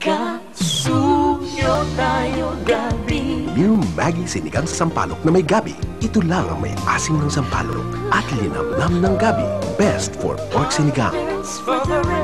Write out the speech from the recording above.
Magkasuyo tayo gabi New Maggie Sinigang sa Sampalok na may gabi. Ito lang ang may asim ng sampalok at linamnam ng gabi. Best for pork sinigang. For the